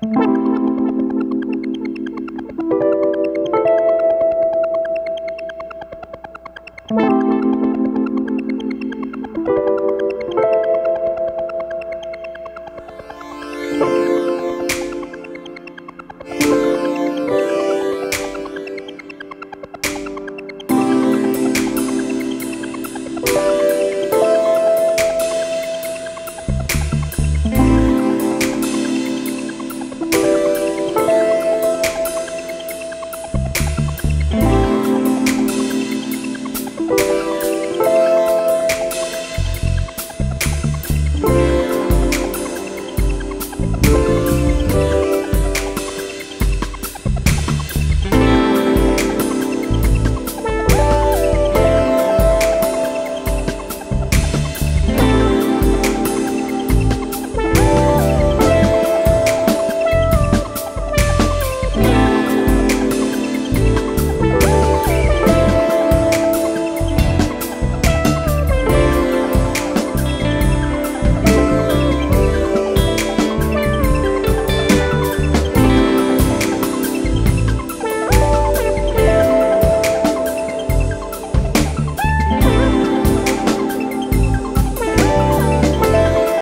Música